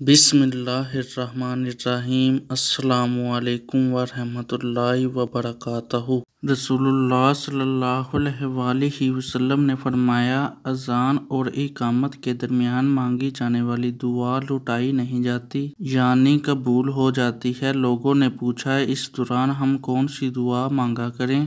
بسم اللہ الرحمن الرحیم۔ السلام علیکم ورحمۃ اللہ وبرکاتہ۔ رسول اللہ صلی اللہ علیہ وآلہ وسلم نے فرمایا، اذان اور اقامت کے درمیان مانگی جانے والی دعا لٹائی نہیں جاتی یعنی قبول ہو جاتی ہے۔ لوگوں نے پوچھا، اس دوران ہم کون سی دعا مانگا کریں؟